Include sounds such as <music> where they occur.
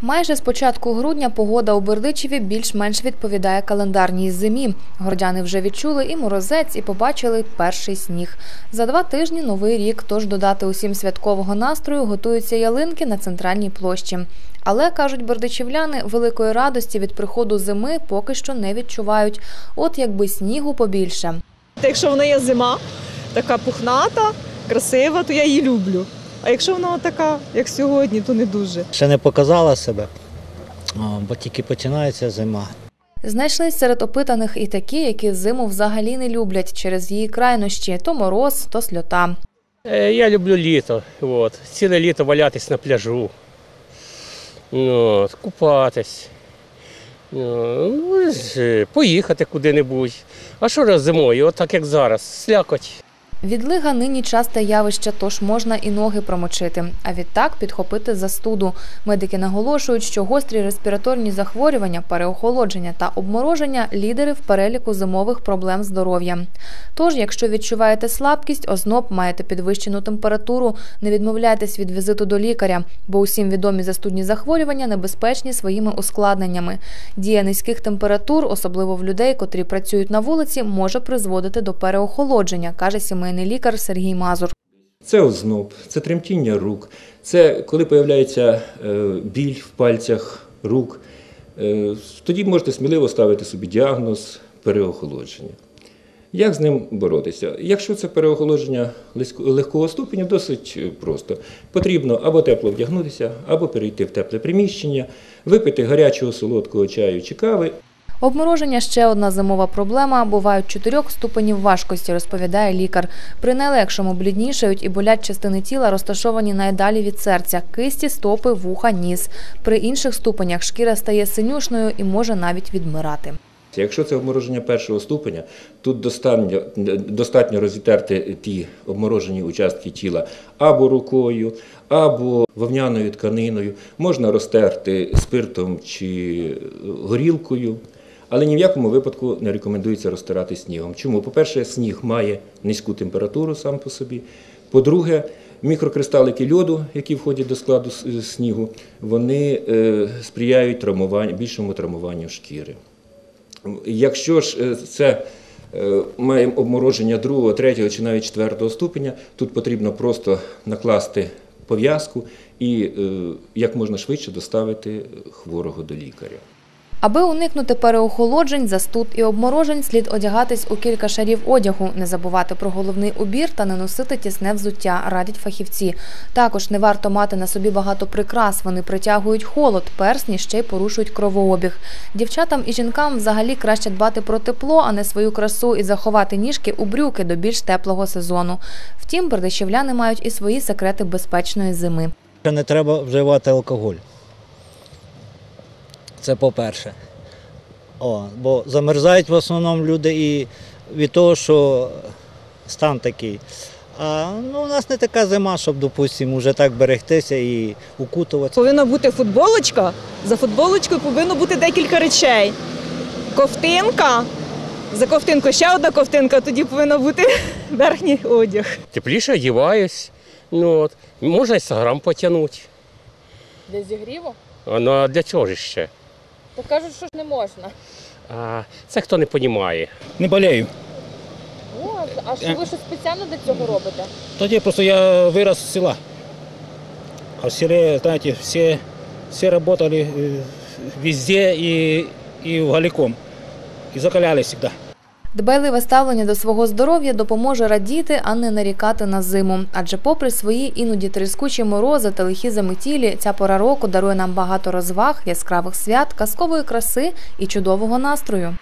Майже з початку грудня погода у Бердичеві більш-менш відповідає календарній зимі. Гордяни вже відчули і морозець, і побачили перший сніг. За два тижні новий рік, тож додати усім святкового настрою готуються ялинки на центральній площі. Але кажуть бердичівляни, великої радості від приходу зими поки що не відчувають. От якби снігу побільше. Якщо вона є зима, така пухната, красива, то я її люблю. А якщо вона така, як сьогодні, то не дуже. Ще не показала себе, бо тільки починається зима. Знайшлись серед опитаних і такі, які зиму взагалі не люблять через її крайнощі то мороз, то сльота. Е, Я люблю літо. От. Ціле літо валятись на пляжу. От, купатись. Ну, ну, поїхати куди-небудь. А що раз зимою, от так як зараз, слякоть. Відлига нині часте явище, тож можна і ноги промочити, а відтак підхопити застуду. Медики наголошують, що гострі респіраторні захворювання, переохолодження та обмороження лідери в переліку зимових проблем здоров'я. Тож, якщо відчуваєте слабкість, озноб, маєте підвищену температуру, не відмовляйтесь від візиту до лікаря, бо усім відомі застудні захворювання небезпечні своїми ускладненнями. Дія низьких температур, особливо в людей, котрі працюють на вулиці, може призводити до переохолодження, каже сімейний лікар Сергій Мазур. Це озноб, це тремтіння рук, це коли появляється е, біль в пальцях рук. Е, Тоді можете сміливо ставити собі діагноз переохолодження. Як з ним боротися? Якщо це переохолодження легкого ступеня, досить е, просто. Потрібно або тепло вдягнутися, або перейти в тепле приміщення, випити гарячого солодкого чаю чи кави Обмороження ще одна зимова проблема. Бувають чотирьох ступенів важкості, розповідає лікар. При найлегшому бліднішають і болять частини тіла, розташовані найдалі від серця кисті, стопи, вуха, ніс. При інших ступенях шкіра стає синюшною і може навіть відмирати. Якщо це обмороження першого ступеня, тут достатньо, достатньо розітерти ті обморожені участки тіла або рукою, або вовняною тканиною. Можна розтерти спиртом чи горілкою, але ні в якому випадку не рекомендується розтирати снігом. Чому? По-перше, сніг має низьку температуру сам по собі. По-друге, мікрокристалики льоду, які входять до складу снігу, вони е, сприяють травмуванню, більшому травмуванню шкіри. Якщо ж е, це е, маємо обмороження другого, третього чи навіть четвертого ступеня, тут потрібно просто накласти пов'язку і е, як можна швидше доставити хворого до лікаря. Аби уникнути переохолоджень, застуд і обморожень, слід одягатись у кілька шарів одягу, не забувати про головний убір та не носити тісне взуття, радять фахівці. Також не варто мати на собі багато прикрас. Вони притягують холод, персні ще й порушують кровообіг. Дівчатам і жінкам взагалі краще дбати про тепло, а не свою красу і заховати ніжки у брюки до більш теплого сезону. Втім, бердичівляни мають і свої секрети безпечної зими. Не треба вживати алкоголь. Це по-перше. О, бо замерзають в основному люди і від того, що стан такий. А ну, у нас не така зима, щоб, допустимо, вже так берегтися і укутуватися. Повинна бути футболочка. За футболочкою повинно бути декілька речей. Ковтинка. За ковтинкою ще одна ковтинка, тоді повинен бути <laughs> верхній одяг. Тепліше одіваюсь. Ну, от. Можна інстаграм потягнути. Для зігріву? А ну, а для чого ж ще? То кажуть, що ж не можна. А, це хто не розуміє. Не болею. О, а що ви що спеціально для цього робите? Тоді просто я вирос з села. А в селе, знаете, все, все работали э, везде и, и в Галиком. И закалялись всегда. Дбайливе ставлення до свого здоров'я допоможе радіти, а не нарікати на зиму. Адже, попри свої іноді тріскучі морози та лихі заметілі, ця пора року дарує нам багато розваг, яскравих свят, казкової краси і чудового настрою.